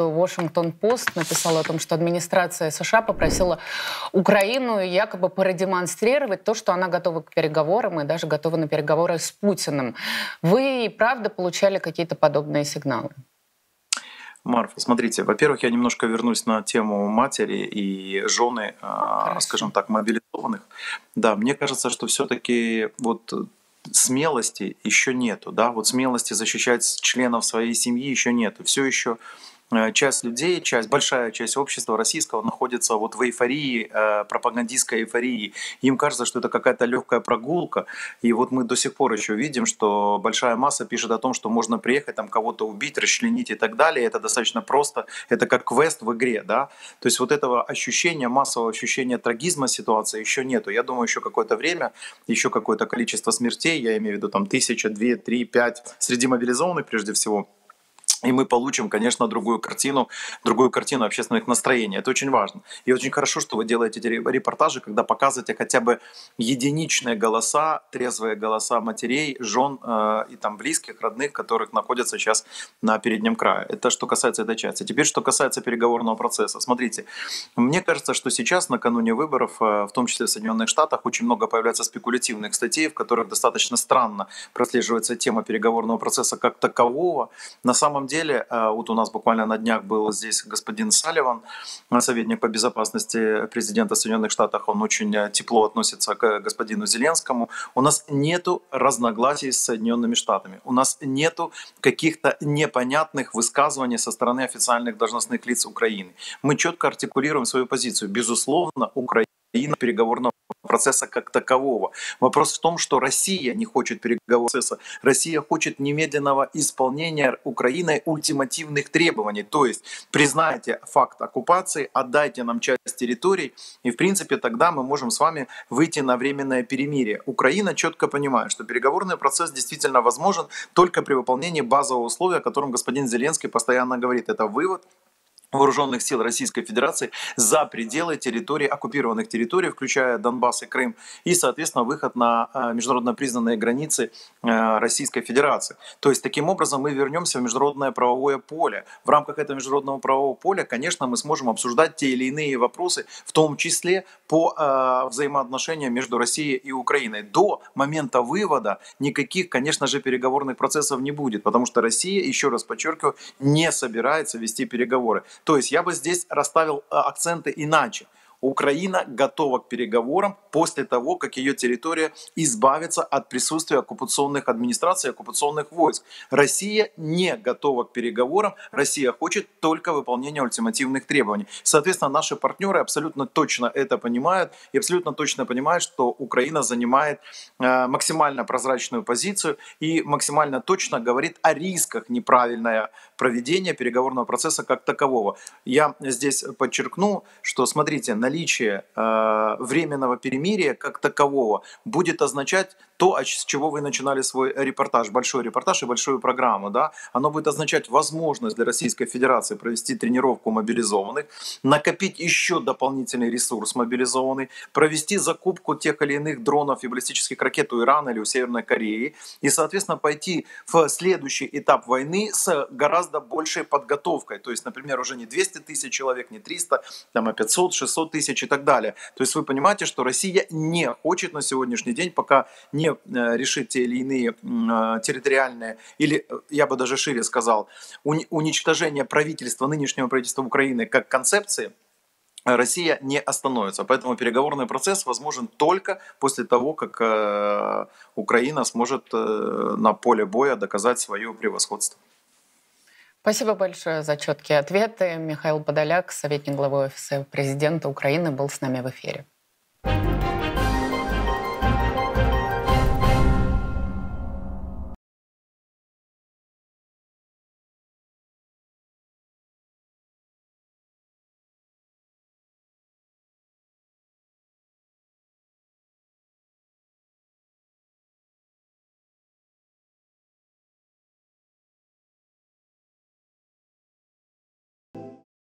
Вашингтон-Пост написал о том, что администрация США попросила Украину якобы продемонстрировать то, что она готова к переговорам и даже готова на переговоры с Путиным. Вы и правда получали какие-то подобные сигналы? Марфа, смотрите, во-первых, я немножко вернусь на тему матери и жены, а, Хорошо. скажем так, мобилизованных. Да, мне кажется, что все-таки вот смелости еще нету, да, вот смелости защищать членов своей семьи еще нету. Все еще часть людей, часть, большая часть общества российского находится вот в эйфории, э, пропагандистской эйфории. Им кажется, что это какая-то легкая прогулка. И вот мы до сих пор еще видим, что большая масса пишет о том, что можно приехать, там кого-то убить, расчленить и так далее. Это достаточно просто. Это как квест в игре, да. То есть вот этого ощущения, массового ощущения трагизма ситуации еще нету. Я думаю, еще какое-то время, еще какое-то количество смертей, я имею в виду там тысяча, две, три, пять, среди мобилизованных прежде всего, и мы получим, конечно, другую картину, другую картину общественных настроений. Это очень важно. И очень хорошо, что вы делаете эти репортажи, когда показываете хотя бы единичные голоса, трезвые голоса матерей, жен э, и там близких, родных, которых находятся сейчас на переднем крае. Это что касается этой части. Теперь, что касается переговорного процесса. Смотрите, мне кажется, что сейчас, накануне выборов, э, в том числе в Соединенных Штатах, очень много появляется спекулятивных статей, в которых достаточно странно прослеживается тема переговорного процесса как такового. На самом деле деле, э, вот у нас буквально на днях был здесь господин Салливан, советник по безопасности президента Соединенных Штатов, он очень э, тепло относится к господину Зеленскому. У нас нету разногласий с Соединенными Штатами, у нас нету каких-то непонятных высказываний со стороны официальных должностных лиц Украины. Мы четко артикулируем свою позицию. Безусловно, Украина переговорного процесса как такового. Вопрос в том, что Россия не хочет переговорного процесса. Россия хочет немедленного исполнения Украиной ультимативных требований. То есть признайте факт оккупации, отдайте нам часть территорий, и в принципе тогда мы можем с вами выйти на временное перемирие. Украина четко понимает, что переговорный процесс действительно возможен только при выполнении базового условия, о котором господин Зеленский постоянно говорит. Это вывод вооруженных сил Российской Федерации за пределы территорий, оккупированных территорий, включая Донбасс и Крым, и, соответственно, выход на э, международно признанные границы э, Российской Федерации. То есть, таким образом, мы вернемся в международное правовое поле. В рамках этого международного правового поля, конечно, мы сможем обсуждать те или иные вопросы, в том числе по э, взаимоотношениям между Россией и Украиной. До момента вывода никаких, конечно же, переговорных процессов не будет, потому что Россия, еще раз подчеркиваю, не собирается вести переговоры. То есть я бы здесь расставил э, акценты иначе. Украина готова к переговорам после того, как ее территория избавится от присутствия оккупационных администраций, оккупационных войск. Россия не готова к переговорам, Россия хочет только выполнения ультимативных требований. Соответственно, наши партнеры абсолютно точно это понимают и абсолютно точно понимают, что Украина занимает э, максимально прозрачную позицию и максимально точно говорит о рисках неправильного проведения переговорного процесса как такового. Я здесь подчеркну, что, смотрите, на наличие э, временного перемирия как такового будет означать то, с чего вы начинали свой репортаж, большой репортаж и большую программу, да, оно будет означать возможность для Российской Федерации провести тренировку мобилизованных, накопить еще дополнительный ресурс мобилизованный, провести закупку тех или иных дронов и баллистических ракет у Ирана или у Северной Кореи и, соответственно, пойти в следующий этап войны с гораздо большей подготовкой. То есть, например, уже не 200 тысяч человек, не 300, там, а 500, 600 тысяч и так далее. То есть вы понимаете, что Россия не хочет на сегодняшний день, пока не Э, решить те или иные э, территориальные, или э, я бы даже шире сказал, уничтожение правительства, нынешнего правительства Украины как концепции, Россия не остановится. Поэтому переговорный процесс возможен только после того, как Украина сможет на поле боя доказать свое превосходство. Спасибо большое за четкие ответы. Михаил Подоляк, советник главы Офиса президента Украины, был с нами в эфире.